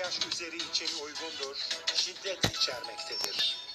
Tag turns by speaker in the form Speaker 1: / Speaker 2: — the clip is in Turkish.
Speaker 1: yaş üzeri için uygundur, şiddet içermektedir.